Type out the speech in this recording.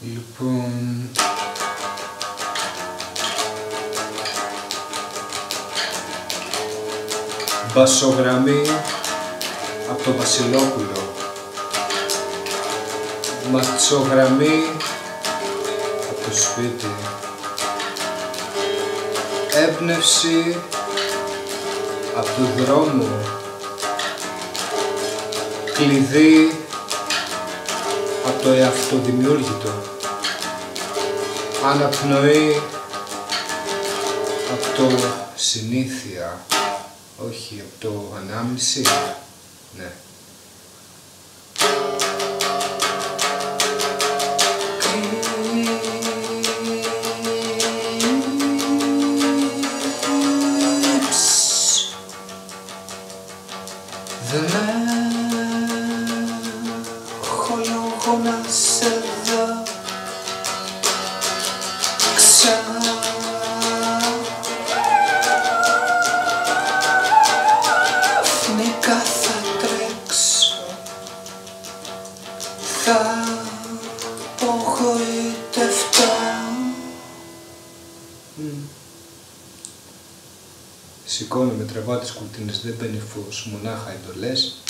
Λοιπόν... Μπασογραμμή από το Βασιλόπουλο. Ματσογραμμή από το σπίτι. Έμπνευση από το δρόμο. Κλειδί από το εαυτοδημιούργητο. Αναπνοή από το συνήθεια. Όχι, από το ανάμνηση. Ναι. Δεν έχω λόγο να σε δω ξανά Αφνικά θα τρέξω Θα απογοητευτώ Σηκώνω με τραβά τις κουρτίνες, δεν μπαίνει φως, μονάχα εντολές